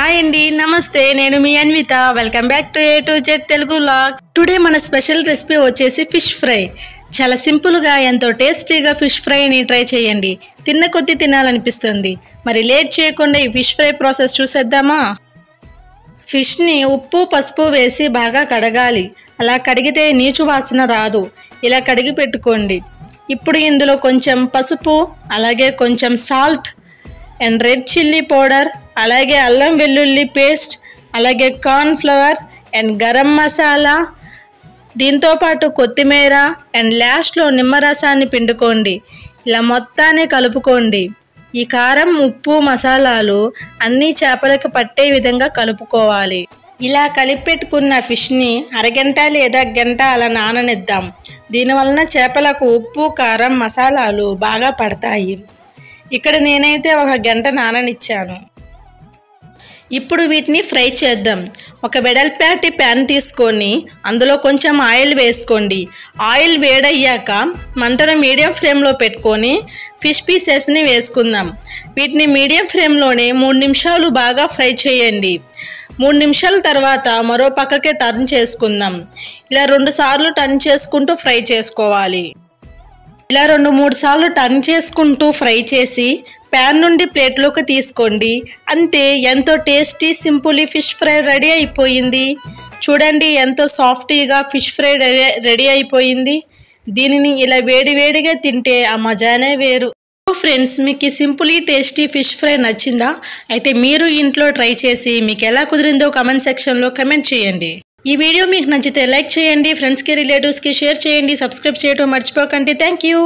Hi అండి నమస్తే నేను మీ Anvitha. Welcome back to A to Z Telugu vlog today మన స్పెషల్ రెసిపీ వచ్చేసి ఫిష్ ఫ్రై చాలా సింపుల్గా ఎంతో టేస్టీగా ఫిష్ ఫ్రైని ట్రై చేయండి. తిన్న కొద్దీ తినాలనిపిస్తుంది. మరి లేట్ చేయకుండా ఈ ఫిష్ ఫ్రై ప్రాసెస్ చూసేద్దామా? ఫిష్ని ఉప్పు పసుపు వేసి బాగా కడగాలి. అలా కడిగితే నీచు వాసన రాదు. ఇలా కడిగి పెట్టుకోండి. ఇప్పుడు ఇందులో కొంచెం పసుపు అలాగే కొంచెం salt and red chilli powder అలాగే అల్లం వెల్లుల్లి పేస్ట్ అలాగే corn flour and garam masala దీంతో పాటు కొత్తిమీర అండ్ లాస్ట్లో నిమ్మరసాన్ని పిండుకోండి. ఇలా మొత్తాన్ని కలుపుకోండి. ఈ కారం ఉప్పు మసాలాలు అన్ని చేపలకు పట్టే విధంగా కలుపుకోవాలి. ఇలా కలిపెట్టుకున్న ఫిష్ని అరగంట లేదా గంట అలా నాననిద్దాం. దీనివలన చేపలకు ఉప్పు కారం మసాలాలు బాగా పడతాయి. ఇక్కడ నేనైతే ఒక గంట నాననిచ్చాను. ఇప్పుడు వీటిని ఫ్రై చేద్దాం. ఒక వెడల్పాటి ప్యాన్ తీసుకొని అందులో కొంచెం ఆయిల్ వేసుకోండి. ఆయిల్ వేడయ్యాక మంటను మీడియం ఫ్లేమ్లో పెట్టుకొని ఫిష్ పీసెస్ని వేసుకుందాం. వీటిని మీడియం ఫ్లేమ్లోనే మూడు నిమిషాలు బాగా ఫ్రై చేయండి. మూడు నిమిషాల తర్వాత మరో పక్కకే టర్న్ చేసుకుందాం. ఇలా రెండు సార్లు టర్న్ చేసుకుంటూ ఫ్రై చేసుకోవాలి. ఇలా రెండు మూడు సార్లు టర్న్ చేసుకుంటూ ఫ్రై చేసి ప్యాన్ నుండి ప్లేట్లోకి తీసుకోండి. అంతే ఎంతో tasty simple fish fry ready అయిపోయింది. చూడండి ఎంతో సాఫ్టీగా ఫిష్ ఫ్రై రెడీ రెడీ అయిపోయింది. దీనిని ఇలా వేడివేడిగా తింటే ఆ మజానే వేరు. ఫ్రెండ్స్ మీకు ఈ టేస్టీ ఫిష్ ఫ్రై నచ్చిందా? అయితే మీరు ఇంట్లో ట్రై చేసి మీకు ఎలా కుదిరిందో కమెంట్ సెక్షన్లో కమెంట్ చేయండి. ఈ వీడియో మీకు నచ్చితే లైక్ చేయండి ఫ్రెండ్స్కి రిలేటివ్స్కి షేర్ చేయండి సబ్స్క్రైబ్ చేయడం మర్చిపోకండి. Thank you